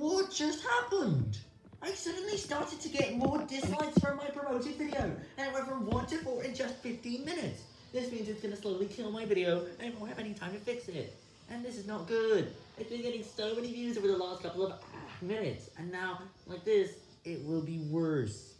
What just happened? I suddenly started to get more dislikes from my promoted video, and it went from 1 to 4 in just 15 minutes. This means it's going to slowly kill my video, and I won't have any time to fix it. And this is not good. It's been getting so many views over the last couple of ah, minutes, and now, like this, it will be worse.